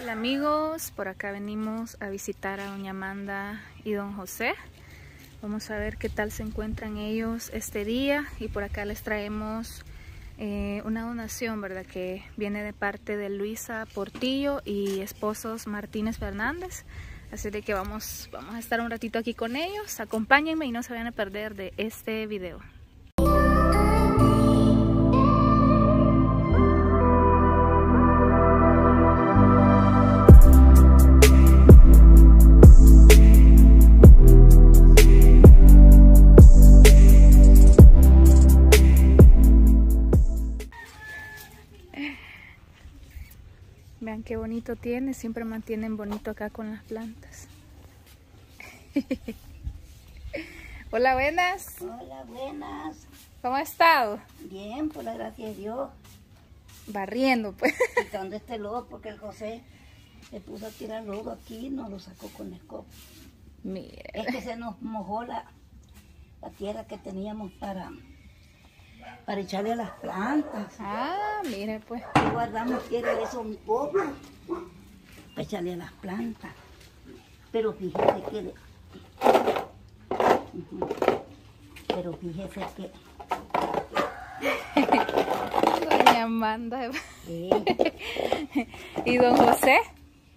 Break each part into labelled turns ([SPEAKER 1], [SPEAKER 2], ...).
[SPEAKER 1] Hola amigos, por acá venimos a visitar a doña Amanda y don José. Vamos a ver qué tal se encuentran ellos este día y por acá les traemos eh, una donación, ¿verdad? Que viene de parte de Luisa Portillo y esposos Martínez Fernández. Así de que vamos, vamos a estar un ratito aquí con ellos. Acompáñenme y no se vayan a perder de este video. Vean qué bonito tiene, siempre mantienen bonito acá con las plantas. Hola, buenas.
[SPEAKER 2] Hola, buenas.
[SPEAKER 1] ¿Cómo ha estado?
[SPEAKER 2] Bien, por la gracia de Dios.
[SPEAKER 1] Barriendo, pues.
[SPEAKER 2] Quitando este lodo porque el José se puso a tirar lodo aquí y no lo sacó con la escoba.
[SPEAKER 1] Mire.
[SPEAKER 2] Es que se nos mojó la, la tierra que teníamos para, para echarle a las plantas.
[SPEAKER 1] Ah, mire, pues.
[SPEAKER 2] Y guardamos de eso un poco para echarle a las plantas. Pero fíjese que... de-. Pero fíjese que...
[SPEAKER 1] Doña Amanda. ¿Y don José?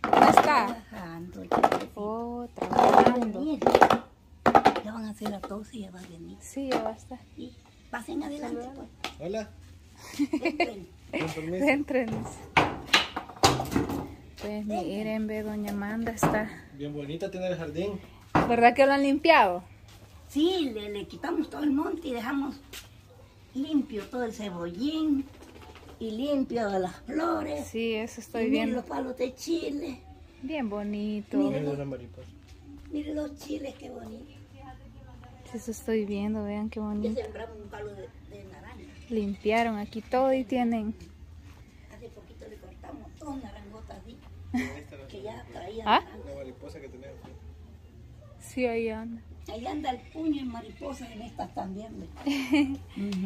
[SPEAKER 1] ¿Cómo está?
[SPEAKER 2] trabajando.
[SPEAKER 1] Oh, trabajando.
[SPEAKER 2] Ya van a hacer las 12 y ya va a venir.
[SPEAKER 1] Sí, ya va a estar.
[SPEAKER 2] Y pasen adelante, pues.
[SPEAKER 3] Hola,
[SPEAKER 2] Entren.
[SPEAKER 1] Entren. Pues miren, ve, doña Amanda está.
[SPEAKER 3] Bien bonita tiene el jardín.
[SPEAKER 1] ¿Verdad que lo han limpiado?
[SPEAKER 2] Sí, le, le quitamos todo el monte y dejamos limpio todo el cebollín y limpio las flores.
[SPEAKER 1] Sí, eso
[SPEAKER 2] y
[SPEAKER 1] estoy
[SPEAKER 2] mire
[SPEAKER 1] viendo.
[SPEAKER 2] los palos de chile.
[SPEAKER 1] Bien bonito.
[SPEAKER 2] Mire.
[SPEAKER 3] Mira una mariposa.
[SPEAKER 2] Mire los chiles, qué bonito.
[SPEAKER 1] Eso estoy viendo, vean qué
[SPEAKER 2] Ya
[SPEAKER 1] bonito.
[SPEAKER 2] sembramos un palo de, de naranja.
[SPEAKER 1] Limpiaron aquí todo y tienen.
[SPEAKER 2] Hace poquito le cortamos dos naranjotas así, que ya traían
[SPEAKER 1] ¿Ah?
[SPEAKER 3] La mariposa que aquí.
[SPEAKER 1] Sí, ahí anda.
[SPEAKER 2] Ahí anda el puño en mariposas en estas también.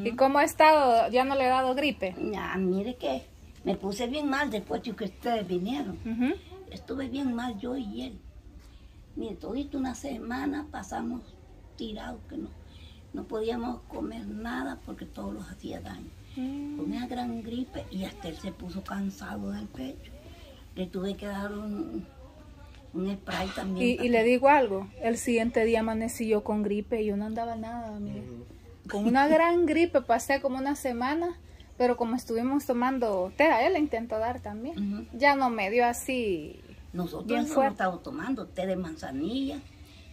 [SPEAKER 1] ¿Y cómo ha estado? ¿Ya no le ha dado gripe?
[SPEAKER 2] Ya, mire que me puse bien mal después de que ustedes vinieron. Estuve bien mal yo y él. Mire, todito una semana pasamos tirados que no, no podíamos comer nada porque todo nos hacía daño.
[SPEAKER 1] Mm.
[SPEAKER 2] Con una gran gripe y hasta él se puso cansado del pecho. Le tuve que dar un, un spray también.
[SPEAKER 1] Y, y le digo algo, el siguiente día amanecí yo con gripe y yo no andaba nada, mire. Con una gran gripe pasé como una semana, pero como estuvimos tomando té, a él le intento dar también. Ya no me dio así.
[SPEAKER 2] Nosotros
[SPEAKER 1] fuerte.
[SPEAKER 2] estado tomando té de manzanilla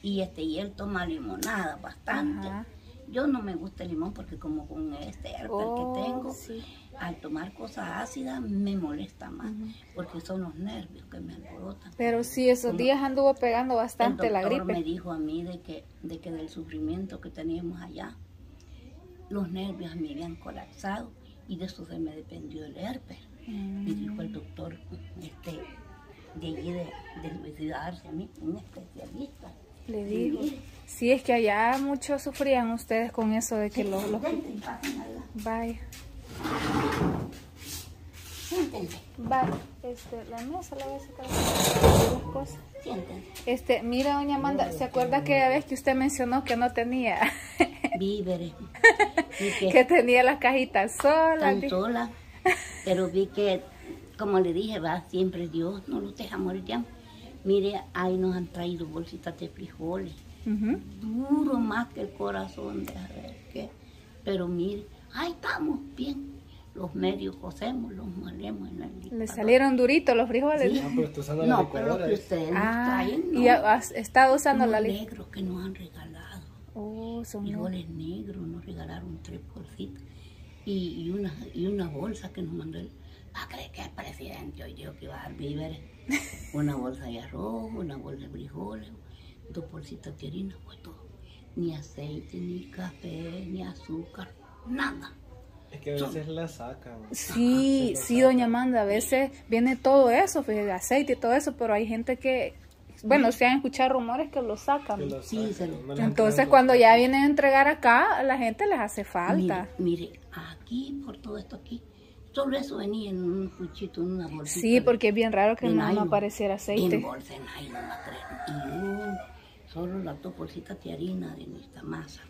[SPEAKER 2] y este y él toma limonada bastante.
[SPEAKER 1] Ajá.
[SPEAKER 2] Yo no me gusta el limón porque como con este herpes
[SPEAKER 1] Oh,
[SPEAKER 2] que tengo,
[SPEAKER 1] sí.
[SPEAKER 2] al tomar cosas ácidas me molesta más porque son los nervios que me alborotan.
[SPEAKER 1] Pero sí, esos días anduvo pegando bastante
[SPEAKER 2] el
[SPEAKER 1] la
[SPEAKER 2] doctor
[SPEAKER 1] gripe.
[SPEAKER 2] me dijo a mí de que, de que del sufrimiento que teníamos allá, los nervios me habían colapsado y de eso se me dependió el herpes.
[SPEAKER 1] Mm.
[SPEAKER 2] Me dijo el doctor este, de allí de, de suicidarse a mí, un especialista.
[SPEAKER 1] Le
[SPEAKER 2] mire,
[SPEAKER 1] Sí, es que allá mucho sufrían ustedes con eso de que los... los... Vaya,
[SPEAKER 2] Siéntense.
[SPEAKER 1] Este, la mesa la voy a sacar las cosas.
[SPEAKER 2] siéntense.
[SPEAKER 1] Este, mira, doña Amanda, ¿se acuerda que vez que usted mencionó que no tenía,
[SPEAKER 2] Víveres. Que
[SPEAKER 1] tenía las cajitas solas?
[SPEAKER 2] tan sola, pero vi que, como le dije, va siempre Dios, no los deja morir ya. Mire, ahí nos han traído bolsitas de frijoles,
[SPEAKER 1] Ujú.
[SPEAKER 2] duro más que el corazón de a ver qué. Pero mire, ahí estamos bien. Los medios cosemos, los molemos en la
[SPEAKER 1] Le
[SPEAKER 2] licuadora.
[SPEAKER 1] salieron duritos los frijoles.
[SPEAKER 2] Sí.
[SPEAKER 3] Ah, pero está usando la
[SPEAKER 2] No, pero lo
[SPEAKER 3] licuadora.
[SPEAKER 2] que ustedes nos
[SPEAKER 1] Ah,
[SPEAKER 2] traen,
[SPEAKER 1] y
[SPEAKER 2] no.
[SPEAKER 1] has estado usando
[SPEAKER 2] Unos
[SPEAKER 1] la li-
[SPEAKER 2] negros que nos han regalado.
[SPEAKER 1] Oh, son
[SPEAKER 2] frijoles negros, nos regalaron tres bolsitas y, y una, y una bolsa que nos mandó el... ¿Va a creer que el presidente hoy dijo que iba a dar víveres? Una bolsa de arroz, una bolsa de frijoles, dos bolsitas de harina, fue todo. Ni aceite, ni café, ni azúcar, nada.
[SPEAKER 3] Es que a veces la sacan.
[SPEAKER 1] Sí, sí, doña. Amanda, a veces viene todo eso, fíjate, aceite y todo eso, pero hay gente que, bueno, se han escuchado rumores que lo sacan.
[SPEAKER 3] Que lo
[SPEAKER 2] Sí,
[SPEAKER 3] sacan,
[SPEAKER 2] se lo-
[SPEAKER 1] Entonces, cuando ya vienen a entregar acá, a la gente les hace falta.
[SPEAKER 2] Mire, mire, aquí, por todo esto aquí, Solo eso venía en un cuchito, en una bolsita.
[SPEAKER 1] Sí, porque es bien raro que
[SPEAKER 2] de
[SPEAKER 1] no, apareciera
[SPEAKER 2] En
[SPEAKER 1] aceite.
[SPEAKER 2] bolsa de nylon, no creo. Y un, solo las dos bolsitas de harina de nuestra masa.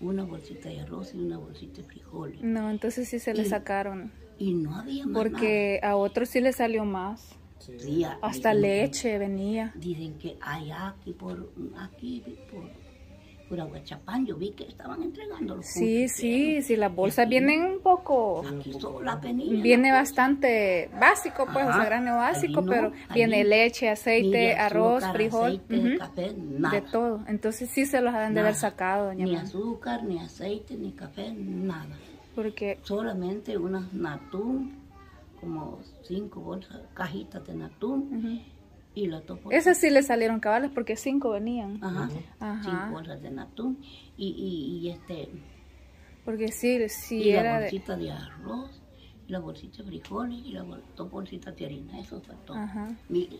[SPEAKER 2] Una bolsita de arroz y una bolsita de frijoles.
[SPEAKER 1] No, entonces sí se le sacaron.
[SPEAKER 2] Y no había más
[SPEAKER 1] Porque a otros sí le salió más.
[SPEAKER 3] Sí.
[SPEAKER 1] Hasta
[SPEAKER 2] dicen que-
[SPEAKER 1] leche venía.
[SPEAKER 2] Dicen que allá aquí por aquí por, por Aguachapán yo vi que estaban entregando los
[SPEAKER 1] Sí,
[SPEAKER 2] juntos,
[SPEAKER 1] sí,
[SPEAKER 2] pero
[SPEAKER 1] sí, las bolsas vienen un poco...
[SPEAKER 2] Aquí solo la venía.
[SPEAKER 1] Viene bastante básico, pues, o sea, grano básico,
[SPEAKER 2] no,
[SPEAKER 1] pero viene leche, aceite, arroz,
[SPEAKER 2] azúcar,
[SPEAKER 1] frijol,
[SPEAKER 2] aceite, café, nada.
[SPEAKER 1] de todo. Entonces sí se los han de haber sacado, doña
[SPEAKER 2] Ni azúcar, ni aceite, ni café, nada.
[SPEAKER 1] porque
[SPEAKER 2] Solamente unas natún, como cinco bolsas, cajitas de natún
[SPEAKER 1] ujú.
[SPEAKER 2] Y la topo.
[SPEAKER 1] esas sí le salieron cabales porque cinco venían.
[SPEAKER 2] Ajá,
[SPEAKER 1] Ajá.
[SPEAKER 2] cinco bolsas de natún y, y, y este
[SPEAKER 1] Porque sí, sí
[SPEAKER 2] y la
[SPEAKER 1] era
[SPEAKER 2] bolsita de arroz, y la bolsita de frijoles y la bol- dos bolsitas de harina, eso fue todo.
[SPEAKER 1] Ajá.
[SPEAKER 2] Mire,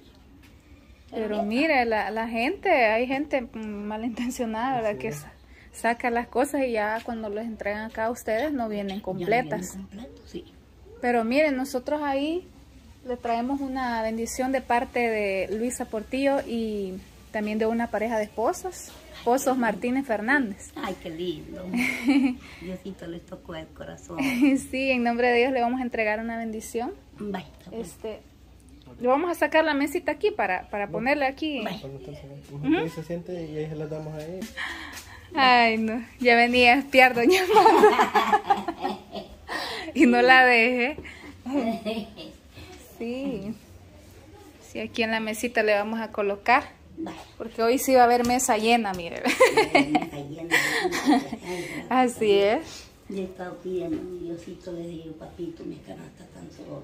[SPEAKER 1] Pero mire, la, la gente, hay gente mm, malintencionada, ¿verdad? Que sa- saca las cosas y ya cuando les entregan acá a ustedes no vienen
[SPEAKER 2] ya
[SPEAKER 1] completas.
[SPEAKER 2] viene completo, sí.
[SPEAKER 1] Pero miren, nosotros ahí le traemos una bendición de parte de Luisa Portillo y también de una pareja de esposos, esposos Martínez Fernández.
[SPEAKER 2] Ay, qué lindo. Diosito les tocó el corazón.
[SPEAKER 1] Sí, en nombre de Dios le vamos a entregar una bendición.
[SPEAKER 2] Bye.
[SPEAKER 1] Este, le vamos a sacar la mesita aquí para, para ponerle aquí.
[SPEAKER 2] Bye.
[SPEAKER 3] Se siente y ahí se las damos a ellos.
[SPEAKER 1] Ay, no, ya venía a espiar doña y no la deje. Sí. Sí, aquí en la mesita le vamos a colocar. Porque hoy sí va a haber mesa llena, mire.
[SPEAKER 2] De Ay,
[SPEAKER 1] Así es.
[SPEAKER 2] Yo he estado pidiendo, Diosito le digo, papito, mi canasta tan solo.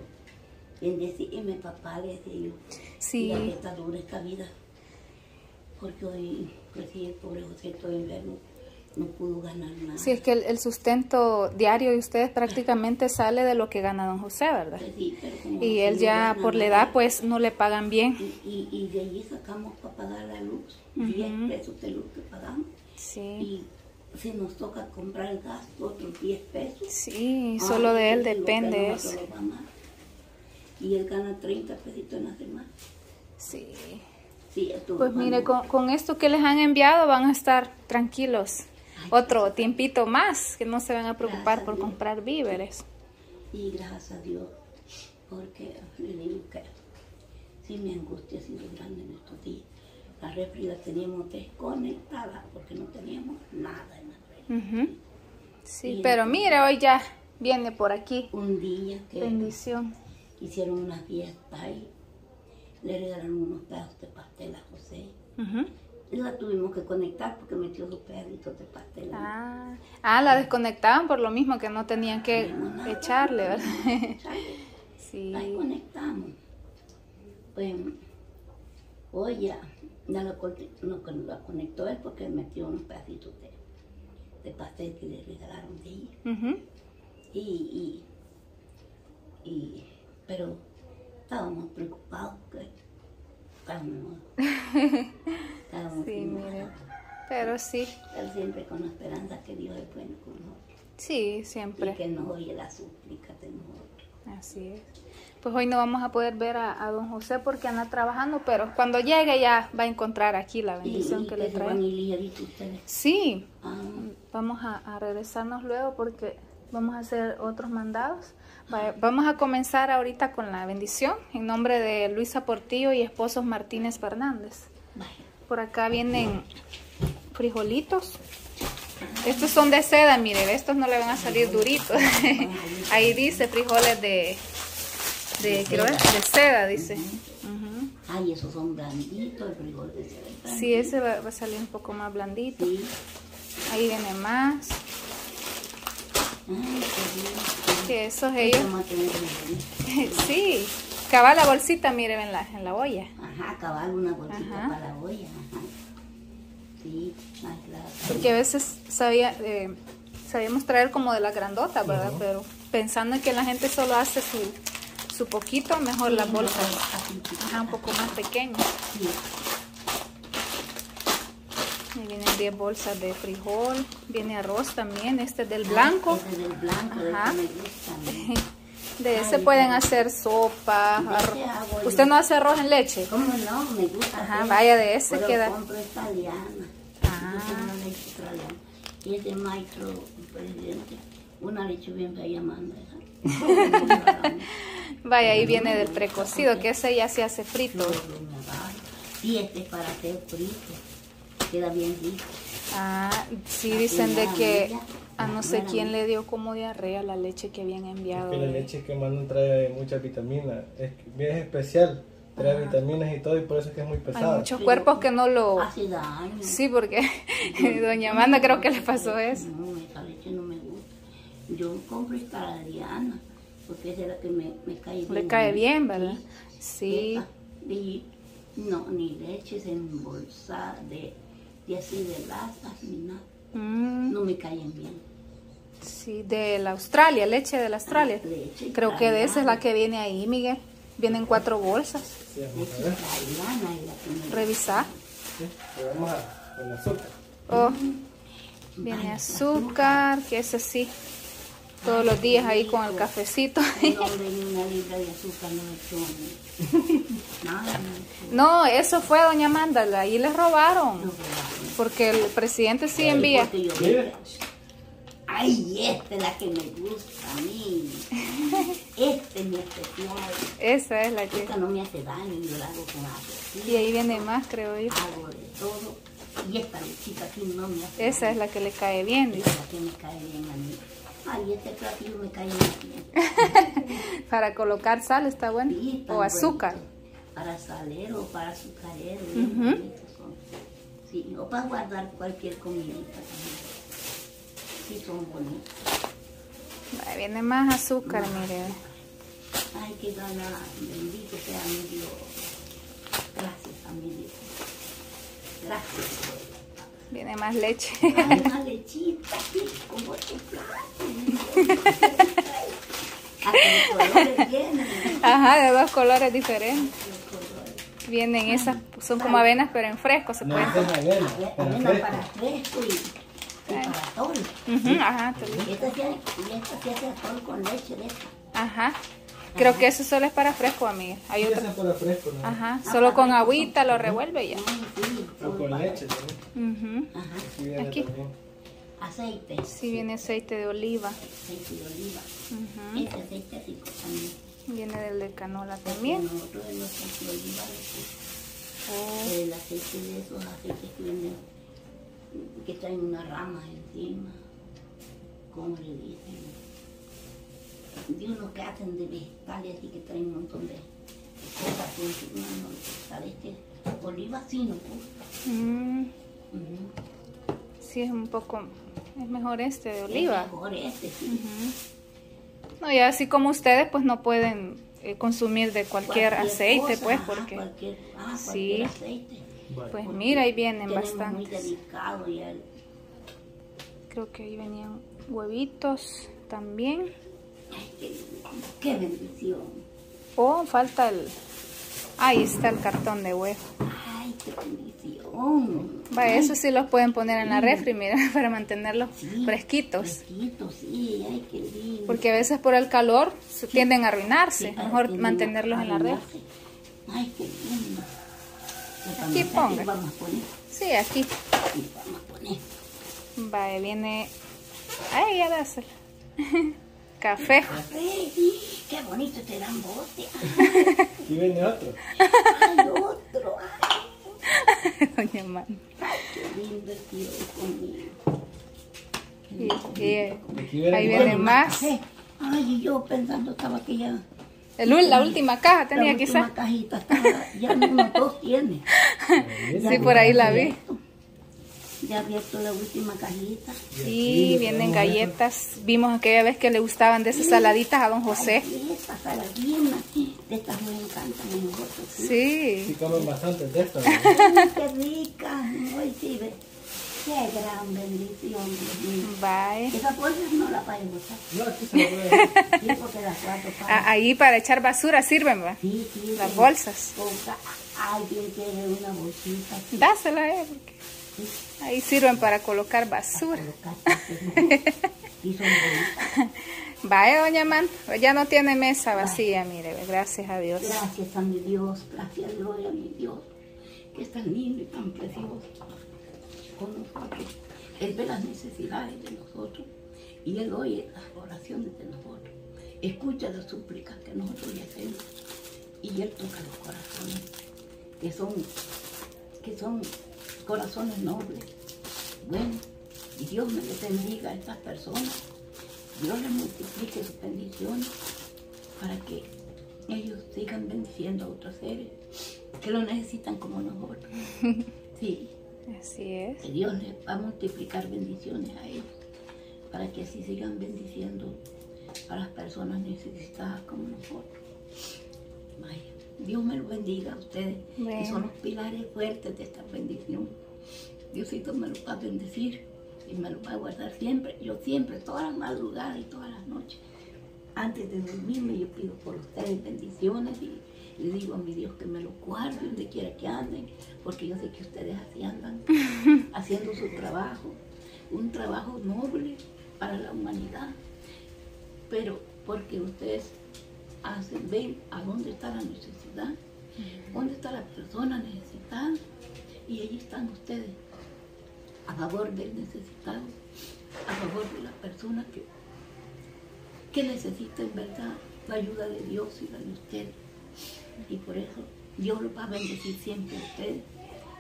[SPEAKER 2] Bendecime, papá, le digo.
[SPEAKER 1] Sí.
[SPEAKER 2] Mira que está dura esta vida. Porque hoy, pues sí, el pobre José todo enfermo, no pudo ganar nada.
[SPEAKER 1] Sí, es que el, el sustento diario de ustedes prácticamente sale de lo que gana don José, ¿verdad?
[SPEAKER 2] Pues sí, pero como
[SPEAKER 1] Y él ya por la edad pues no le pagan bien.
[SPEAKER 2] Y, y, y de allí sacamos para pagar la luz, 10 pesos de luz que pagamos.
[SPEAKER 1] Sí.
[SPEAKER 2] Y si nos toca comprar el gas, otros 10 pesos.
[SPEAKER 1] Sí,
[SPEAKER 2] Ah,
[SPEAKER 1] solo de él depende eso.
[SPEAKER 2] Y él gana 30 pesitos en la semana.
[SPEAKER 1] Sí.
[SPEAKER 2] Sí,
[SPEAKER 1] Pues mire, con, con esto que les han enviado van a estar tranquilos. Otro tiempito más, que no se van a preocupar por comprar víveres.
[SPEAKER 2] Y gracias a Dios, porque le digo que sí mi angustia ha sido grande en estos días. La refri la teníamos desconectada porque no teníamos nada en la refri.
[SPEAKER 1] Sí, pero mire, hoy ya viene por aquí.
[SPEAKER 2] Un día que
[SPEAKER 1] Bendición.
[SPEAKER 2] hicieron una fiesta y le regalaron unos pedazos de pastel a José.
[SPEAKER 1] Ujú.
[SPEAKER 2] Y la tuvimos que conectar porque metió sus pedacitos de pastel.
[SPEAKER 1] Ah, ah, la desconectaban por lo mismo que no tenían que echarle, ¿verdad? Sí.
[SPEAKER 2] Ahí conectamos. Pues hoy ya, la, no, que la conectó él porque metió unos pedacitos de, de pastel que le regalaron de ella. Y, y, y- pero estábamos preocupados que estábamos
[SPEAKER 1] Sí, mire. Pero sí,
[SPEAKER 2] Pero siempre con la esperanza que Dios es bueno con nosotros
[SPEAKER 1] sí,
[SPEAKER 2] y
[SPEAKER 1] siempre.
[SPEAKER 2] que nos oye la súplica de nosotros.
[SPEAKER 1] Así es. Pues hoy no vamos a poder ver a, a don José porque anda trabajando, pero cuando llegue ya va a encontrar aquí la
[SPEAKER 2] Y,
[SPEAKER 1] bendición
[SPEAKER 2] y
[SPEAKER 1] que
[SPEAKER 2] que
[SPEAKER 1] le trae.
[SPEAKER 2] y.
[SPEAKER 1] Sí,
[SPEAKER 2] Ah,
[SPEAKER 1] vamos a, a regresarnos luego porque vamos a hacer otros mandados. Va- Vamos a comenzar ahorita con la bendición en nombre de Luisa Portillo y esposos Martínez Fernández.
[SPEAKER 2] vaya.
[SPEAKER 1] Por acá vienen frijolitos. Estos son de seda, miren, estos no le van a salir duritos. Ahí dice frijoles de, de, quiero ver, de seda, dice.
[SPEAKER 2] Ay, esos son blanditos, el frijol de es
[SPEAKER 1] Sí, ese va, va a salir un poco más blandito.
[SPEAKER 2] Sí.
[SPEAKER 1] Ahí viene más.
[SPEAKER 2] Ay, qué bien.
[SPEAKER 1] Que esos ellos, sí. Cabal la bolsita, miren, en la, en la olla.
[SPEAKER 2] Ajá, cabal, una bolsita
[SPEAKER 1] Ajá.
[SPEAKER 2] para la olla. Ajá. Sí, ay, claro.
[SPEAKER 1] Porque a veces sabía, eh, sabíamos traer como de la grandota, ¿verdad? Pero pensando en que la gente solo hace su, su poquito, mejor las bolsas. Ajá, un poco más pequeñas.
[SPEAKER 2] sí.
[SPEAKER 1] Y vienen 10 bolsas de frijol, viene arroz también, este es del blanco.
[SPEAKER 2] Ese es del blanco, del
[SPEAKER 1] Ajá.
[SPEAKER 2] que me gusta. ¿no?
[SPEAKER 1] De ese
[SPEAKER 2] Ay,
[SPEAKER 1] pueden hacer sopa.
[SPEAKER 2] De
[SPEAKER 1] arro-
[SPEAKER 2] ese hago yo.
[SPEAKER 1] ¿Usted no hace arroz en leche?
[SPEAKER 2] ¿Cómo no? Me gusta.
[SPEAKER 1] Ajá, vaya, de ese
[SPEAKER 2] pero
[SPEAKER 1] queda.
[SPEAKER 2] compro italiana.
[SPEAKER 1] Ah.
[SPEAKER 2] Una leche italiana. Y es de maestro presidente. Una leche bien bella manda esa.
[SPEAKER 1] Vaya, ahí viene del precocido, que ese ya se hace frito.
[SPEAKER 2] Sí, este es para hacer frito. Queda bien rico.
[SPEAKER 1] Ah, sí, dicen de que a no sé quién le dio como diarrea la leche que habían enviado.
[SPEAKER 3] Que la leche que mandan trae muchas vitaminas. Es, es especial. Trae vitaminas y todo y por eso es que es muy
[SPEAKER 1] Hay
[SPEAKER 3] pesada.
[SPEAKER 1] muchos cuerpos que no lo...
[SPEAKER 2] Hace daño.
[SPEAKER 1] Sí, porque doña Amanda creo que le pasó eso.
[SPEAKER 2] No, esa leche no me gusta. Yo compro italiana, porque esa es la que me, me cae bien.
[SPEAKER 1] Le cae bien, ¿verdad? Sí.
[SPEAKER 2] Y no, ni leches embolsadas de, de así de latas ni nada.
[SPEAKER 1] Mm,
[SPEAKER 2] No me caen bien.
[SPEAKER 1] Sí, de la Australia, leche de la Australia.
[SPEAKER 2] Leche
[SPEAKER 1] Creo que de esa es la que viene ahí, Miguel. Vienen cuatro bolsas.
[SPEAKER 3] Sí,
[SPEAKER 1] Revisar.
[SPEAKER 3] Sí, vamos a con azúcar.
[SPEAKER 1] Oh, viene azúcar, que es así. Todos los días ahí con el cafecito.
[SPEAKER 2] No,
[SPEAKER 1] eso fue doña Amanda, ahí les robaron. Porque el presidente sí envía.
[SPEAKER 2] Ay, esta es la que me gusta a mí. Este es mi especial.
[SPEAKER 1] Esa es la que...
[SPEAKER 2] Esta no me hace daño, yo la hago con arroz.
[SPEAKER 1] Y ahí viene más, creo yo.
[SPEAKER 2] Hago de todo. Y esta lechita aquí no me hace
[SPEAKER 1] Esa es la que le cae bien, dice.
[SPEAKER 2] Esta que me cae bien a mí. Ay, este platillo me cae bien.
[SPEAKER 1] Para colocar sal está bueno.
[SPEAKER 2] Sí,
[SPEAKER 1] O azúcar.
[SPEAKER 2] bonito. Para salero o para azucarero. Son. Sí, o para guardar cualquier comidita también. Sí, son bonitos.
[SPEAKER 1] Ahí viene más azúcar, mire.
[SPEAKER 2] Ay, qué gana, bendito sea mi Dios. Gracias a mi Dios. Gracias.
[SPEAKER 1] Viene más leche.
[SPEAKER 2] Ay, una lechita aquí, como tu plato.
[SPEAKER 1] Ajá, de dos colores diferentes. Vienen esas, son como avenas, pero en fresco se
[SPEAKER 3] No,
[SPEAKER 1] pueden
[SPEAKER 3] es avena.
[SPEAKER 2] Avena para fresco y, para atol.
[SPEAKER 1] Ujú, Ajá.
[SPEAKER 2] Y esta se y esta se hace atol con leche de esta.
[SPEAKER 1] ajá. Creo que eso solo es para fresco, amiga. Hay
[SPEAKER 3] Sí,
[SPEAKER 1] otro.
[SPEAKER 3] esa es para fresco, ¿no?
[SPEAKER 1] Ajá, solo con agüita lo revuelve ya.
[SPEAKER 2] Ay, sí,
[SPEAKER 3] O con leche también.
[SPEAKER 2] Ajá.
[SPEAKER 3] Sí, viene
[SPEAKER 1] Aquí.
[SPEAKER 3] también.
[SPEAKER 2] Aceite.
[SPEAKER 1] Sí, viene aceite de oliva.
[SPEAKER 2] Aceite de oliva. Este aceite rico también.
[SPEAKER 1] Viene del de canola también.
[SPEAKER 2] Nosotros de oliva
[SPEAKER 1] Oh,
[SPEAKER 2] el aceite de esos aceites que venden, que traen una rama encima. ¿Cómo le dicen? De unos que hacen de vegetales y que traen un montón de cosas encima. No, ¿sabes este Oliva sí no gusta.
[SPEAKER 1] mm,
[SPEAKER 2] Ujú.
[SPEAKER 1] sí, es un poco. Es mejor este de
[SPEAKER 2] Es
[SPEAKER 1] oliva.
[SPEAKER 2] mejor este, sí.
[SPEAKER 1] No, y así como ustedes, pues no pueden eh, consumir de cualquier, aceite,
[SPEAKER 2] cosa,
[SPEAKER 1] pues, porque.
[SPEAKER 2] Cualquier, ah,
[SPEAKER 1] Sí.
[SPEAKER 2] cualquier aceite.
[SPEAKER 1] Pues mira, ahí vienen bastantes. Creo que ahí venían huevitos también.
[SPEAKER 2] ay, qué, qué bendición.
[SPEAKER 1] Oh, falta el. Ahí está el cartón de huevo.
[SPEAKER 2] Ay, qué bendición.
[SPEAKER 1] Vaya, eso sí los pueden poner en la refri, mira, para mantenerlos
[SPEAKER 2] Sí,
[SPEAKER 1] fresquitos.
[SPEAKER 2] Fresquitos, sí, ay, qué lindo.
[SPEAKER 1] Porque a veces por el calor se tienden a arruinarse.
[SPEAKER 2] Sí,
[SPEAKER 1] Mejor mantenerlos en la refri.
[SPEAKER 2] Ay, qué lindo.
[SPEAKER 1] Aquí ponga.
[SPEAKER 2] Vamos a poner,
[SPEAKER 1] Sí, aquí.
[SPEAKER 2] sí, vamos a poner.
[SPEAKER 1] Vaya, viene. Ay, ya dásela. Café.
[SPEAKER 2] Café, qué bonito te dan bote.
[SPEAKER 3] Aquí viene otro.
[SPEAKER 2] Ay, otro. Ay,
[SPEAKER 1] Doña Manu.
[SPEAKER 2] qué lindo el tío conmigo.
[SPEAKER 1] Y, y, ahí viene más.
[SPEAKER 2] Café. Ay, y yo pensando estaba que ya...
[SPEAKER 1] El la última caja
[SPEAKER 2] la
[SPEAKER 1] tenía
[SPEAKER 2] última
[SPEAKER 1] quizás.
[SPEAKER 2] cajita estaba, ya unos dos tiene.
[SPEAKER 1] Sí, por ahí la vi.
[SPEAKER 2] Ya abierto la última cajita.
[SPEAKER 1] Sí, vienen galletas. Vimos aquella vez que le gustaban de esas saladitas a don José.
[SPEAKER 2] Galletas, saladinas, de estas me encantan a nosotros. ¿sí?
[SPEAKER 3] Sí
[SPEAKER 1] Sí.
[SPEAKER 3] comen bastante de estas. ¿no?
[SPEAKER 2] Qué rica. Ay, sí, ve. Qué gran bendición, Dios mío.
[SPEAKER 1] Bye.
[SPEAKER 2] Esas bolsas no las pueden usar.
[SPEAKER 3] No, aquí se lo voy a ver.
[SPEAKER 2] Sí, porque las cuatro para.
[SPEAKER 1] A- ahí para echar basura sirven, ¿va?
[SPEAKER 2] Sí, sí.
[SPEAKER 1] Las
[SPEAKER 2] sí.
[SPEAKER 1] bolsas.
[SPEAKER 2] Alguien quiere una bolsita. Sí,
[SPEAKER 1] Dásela él, porque
[SPEAKER 2] sí.
[SPEAKER 1] ahí sirven para colocar basura.
[SPEAKER 2] Colocar, sí, son.
[SPEAKER 1] Vaya, doña Man, ya no tiene mesa vacía, mire, gracias a Dios.
[SPEAKER 2] Gracias a mi Dios, gracias a Dios y a mi Dios, que es tan lindo y tan precioso con nosotros. Él ve las necesidades de nosotros y Él oye las oraciones de nosotros. Escucha las súplicas que nosotros le hacemos y Él toca los corazones, que son, que son corazones nobles. Bueno, y Dios me les bendiga a estas personas. Dios les multiplique sus bendiciones para que ellos sigan bendiciendo a otros seres que lo necesitan como nosotros. Sí,
[SPEAKER 1] Así es.
[SPEAKER 2] que Dios les va a multiplicar bendiciones a ellos para que así sigan bendiciendo a las personas necesitadas como nosotros. Vaya, Dios me lo bendiga a ustedes, que son los pilares fuertes de esta bendición. Diosito me lo va a bendecir y me lo va a guardar siempre. Yo siempre, todas las madrugadas y todas las noches, antes de dormirme, yo pido por ustedes bendiciones y le digo a mi Dios que me lo guarde donde quiera que anden, porque yo sé que ustedes así andan, haciendo su trabajo, un trabajo noble para la humanidad, pero porque ustedes hacen, ven a dónde está la necesidad, dónde está la persona necesitada, y ahí están ustedes, a favor del necesitado, a favor de la persona que, que necesita en verdad la ayuda de Dios y la de ustedes. Y por eso Dios los va a bendecir siempre a ustedes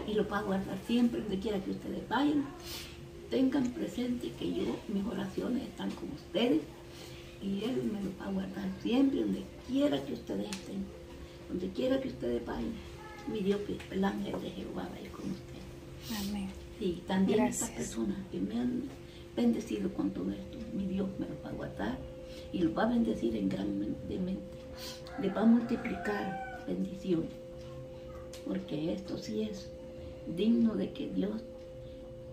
[SPEAKER 2] y los va a guardar siempre donde quiera que ustedes vayan. Tengan presente que yo, mis oraciones están con ustedes y Él me los va a guardar siempre donde quiera que ustedes estén, donde quiera que ustedes vayan. Mi Dios, que el ángel de Jehová va a ir con ustedes.
[SPEAKER 1] Amén.
[SPEAKER 2] Sí, también
[SPEAKER 1] Gracias.
[SPEAKER 2] estas personas que me han bendecido con todo esto, mi Dios me los va a guardar y los va a bendecir en grandemente. Les va a multiplicar bendiciones, porque esto sí es digno de que Dios,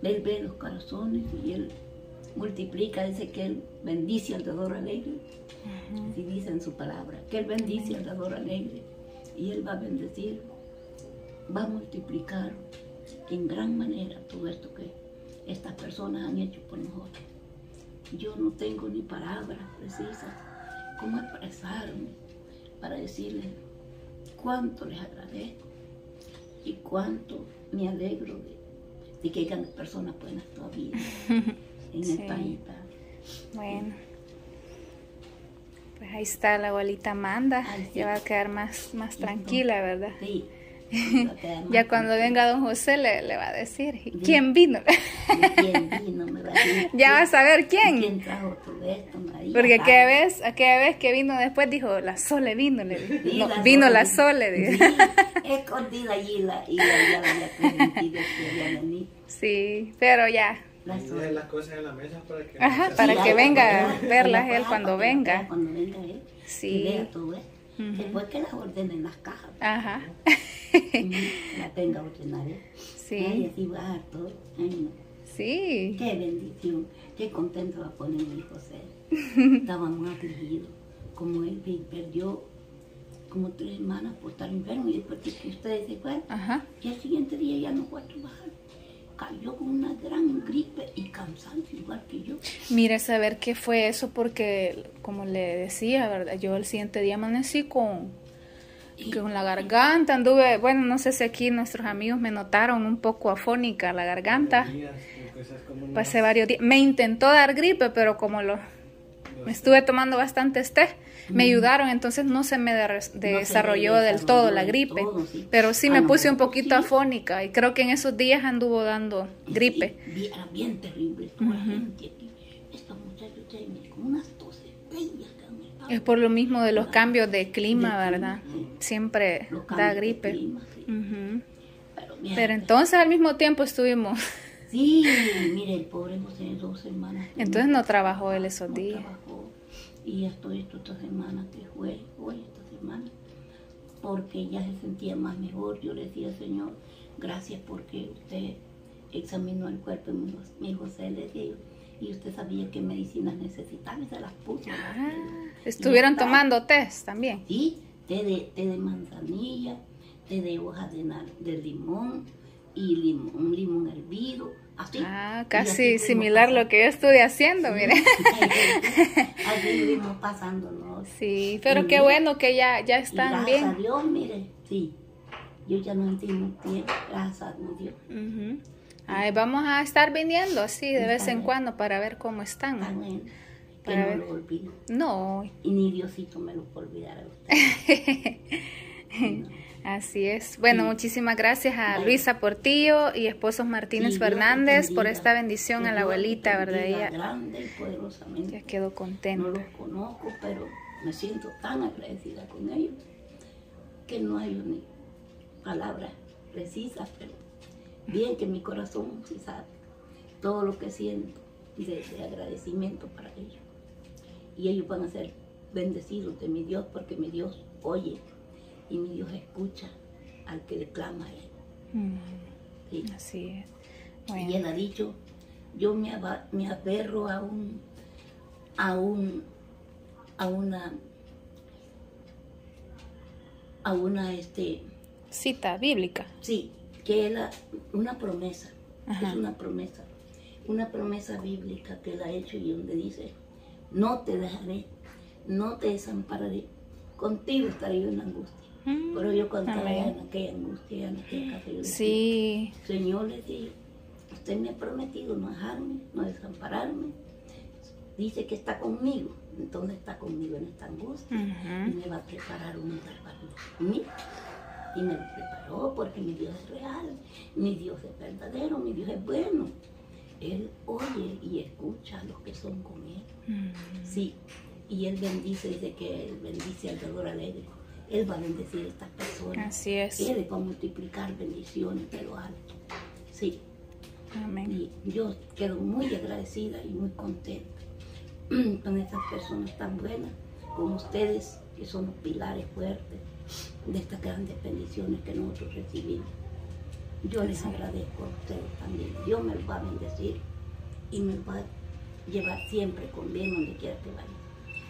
[SPEAKER 2] Él ve los corazones y Él multiplica, dice que Él bendice al dador alegre, así dice en su palabra, que Él bendice al dador alegre y Él va a bendecir, va a multiplicar en gran manera todo esto que estas personas han hecho por nosotros. Yo no tengo ni palabras precisas cómo expresarme para decirles cuánto les agradezco y cuánto me alegro de, de que hayan personas buenas todavía en
[SPEAKER 1] Sí.
[SPEAKER 2] el país.
[SPEAKER 1] Bueno. Pues ahí está la abuelita Amanda.
[SPEAKER 2] Ay, sí.
[SPEAKER 1] Ya va a quedar más, más tranquila, ¿verdad?
[SPEAKER 2] Sí.
[SPEAKER 1] Ya cuando venga don José le, le va a decir, ¿y ¿quién vino?
[SPEAKER 2] ¿Y ¿Quién vino? Me va a decir,
[SPEAKER 1] ya va a saber
[SPEAKER 2] ¿Quién
[SPEAKER 1] quién.
[SPEAKER 2] trajo todo esto, María?
[SPEAKER 1] Porque aquella vez, aquella vez que vino después dijo, la Sole vino, le dijo.
[SPEAKER 2] Sí,
[SPEAKER 1] No,
[SPEAKER 2] la
[SPEAKER 1] vino
[SPEAKER 2] Sole
[SPEAKER 1] la. Sole, dijo.
[SPEAKER 2] Sí, escondida allí la, y la, la.
[SPEAKER 1] Sí, pero ya.
[SPEAKER 2] La
[SPEAKER 3] Y
[SPEAKER 2] Sole.
[SPEAKER 3] dejen las cosas en la mesa para que
[SPEAKER 1] Ajá,
[SPEAKER 3] no se-
[SPEAKER 1] para
[SPEAKER 2] Sí,
[SPEAKER 1] que venga a verlas él cuando venga.
[SPEAKER 2] Cuando venga él.
[SPEAKER 1] Sí.
[SPEAKER 2] Y vea todo esto.
[SPEAKER 1] Ujú.
[SPEAKER 2] Después que las ordenen en las cajas.
[SPEAKER 1] Ajá.
[SPEAKER 2] Ujú, La tenga ordenada. Ay,
[SPEAKER 1] Sí,
[SPEAKER 2] así va a dar todo. Ay, no.
[SPEAKER 1] sí.
[SPEAKER 2] Qué bendición. Qué contento va a poner mi José. Estaba muy afligido. Como él pe- perdió como tres semanas por estar enfermo y después de que ustedes se fueron.
[SPEAKER 1] Ajá.
[SPEAKER 2] Y al siguiente día ya no fue a trabajar. Cayó con una gran gripe y cansancio igual que yo.
[SPEAKER 1] Mire, saber qué fue eso porque, como le decía, ¿verdad? Yo el siguiente día amanecí con, con la garganta, anduve, bueno, no sé si aquí nuestros amigos me notaron un poco afónica la garganta. Pasé varios días. Me intentó dar gripe, pero como lo me estuve tomando bastantes té, me ayudaron, entonces no se me de- desarrolló
[SPEAKER 2] me
[SPEAKER 1] del todo la gripe.
[SPEAKER 2] todo, sí.
[SPEAKER 1] Pero sí me
[SPEAKER 2] lo
[SPEAKER 1] puse un poquito
[SPEAKER 2] sí.
[SPEAKER 1] afónica y creo que en esos días anduvo dando gripe.
[SPEAKER 2] Sí, bien, terrible.
[SPEAKER 1] Es por lo mismo de los cambios De clima, ¿verdad? Siempre da gripe.
[SPEAKER 2] clima, sí.
[SPEAKER 1] Ujú.
[SPEAKER 2] Pero, mira,
[SPEAKER 1] Pero entonces al mismo tiempo estuvimos.
[SPEAKER 2] Sí, mire, el pobre José, dos semanas.
[SPEAKER 1] Entonces no trabajó él esos
[SPEAKER 2] no
[SPEAKER 1] días.
[SPEAKER 2] trabajó. Y ya estoy esto esta semana que fue, hoy esta semana, porque ya se sentía más mejor. Yo le decía, Señor, gracias porque usted examinó el cuerpo de mi, Jos- mi José, le decía y usted sabía qué medicinas necesitaba y se las puso.
[SPEAKER 1] Ah, estuvieron tomando test también.
[SPEAKER 2] Sí, té de, té de manzanilla, té de hoja de, de limón y limón, un limón hervido, Así.
[SPEAKER 1] Ah,
[SPEAKER 2] así
[SPEAKER 1] casi
[SPEAKER 2] vivimos
[SPEAKER 1] similar lo que yo estuve haciendo, mire.
[SPEAKER 2] Así vivimos pasando, ¿no?
[SPEAKER 1] Sí, pero
[SPEAKER 2] Y
[SPEAKER 1] qué bueno que ya, ya están
[SPEAKER 2] gracias a
[SPEAKER 1] bien.
[SPEAKER 2] Dios, mire, sí. Yo ya no entiendo tiempo, gracias a Dios.
[SPEAKER 1] Ujú. Ay, vamos a estar viniendo así de vez en
[SPEAKER 2] bien.
[SPEAKER 1] cuando para ver cómo están.
[SPEAKER 2] Amén. Que no
[SPEAKER 1] ver.
[SPEAKER 2] lo olvide.
[SPEAKER 1] No,
[SPEAKER 2] Y ni Diosito me lo puede olvidar a usted. No.
[SPEAKER 1] así es. Bueno,
[SPEAKER 2] Sí.
[SPEAKER 1] muchísimas gracias a. Luisa Portillo y esposos Martínez
[SPEAKER 2] Y
[SPEAKER 1] Fernández por esta bendición a la abuelita, ¿verdad?
[SPEAKER 2] bendiga
[SPEAKER 1] Ella
[SPEAKER 2] Grande y poderosamente.
[SPEAKER 1] ya quedó
[SPEAKER 2] No
[SPEAKER 1] contenta.
[SPEAKER 2] los conozco, pero me siento tan agradecida con ellos que no hay ni palabras precisas, pero bien que mi corazón sí sabe todo lo que siento de, de agradecimiento para ellos. Y ellos van a ser bendecidos de mi Dios porque mi Dios oye y mi Dios escucha al que le clama a Él.
[SPEAKER 1] Mm,
[SPEAKER 2] Sí.
[SPEAKER 1] así es.
[SPEAKER 2] Y él ha dicho, yo me, me aferro a un, a un, a una, a una, este,
[SPEAKER 1] cita bíblica.
[SPEAKER 2] sí, que él ha, una promesa,
[SPEAKER 1] Ajá.
[SPEAKER 2] es una promesa, una promesa bíblica que él ha hecho y donde dice, no te dejaré, no te desampararé, contigo estaré yo en la angustia.
[SPEAKER 1] Mm,
[SPEAKER 2] Pero yo allá en aquella angustia, en aquella casa, yo decía,
[SPEAKER 1] Sí,
[SPEAKER 2] Señor, le dije, usted me ha prometido no dejarme, no desampararme. Dice que está conmigo, entonces está conmigo en esta angustia y me va a preparar un para mí. Y me lo preparó porque mi Dios es real, mi Dios es verdadero, mi Dios es bueno. Él oye y escucha a los que son con Él.
[SPEAKER 1] Mm,
[SPEAKER 2] Sí, y Él bendice, dice que Él bendice al dador alegre. Él va a bendecir a estas personas.
[SPEAKER 1] Así es.
[SPEAKER 2] Él va a multiplicar bendiciones de lo alto. Sí,
[SPEAKER 1] Amén.
[SPEAKER 2] y yo quedo muy agradecida y muy contenta con estas personas tan buenas, con ustedes que son los pilares fuertes de estas grandes bendiciones que nosotros recibimos. Yo les agradezco a ustedes también. Dios me los va a bendecir y me va a llevar siempre con bien donde quiera que vaya.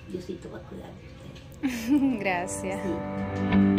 [SPEAKER 2] Diosito va a cuidar de ustedes.
[SPEAKER 1] Gracias.
[SPEAKER 2] Sí.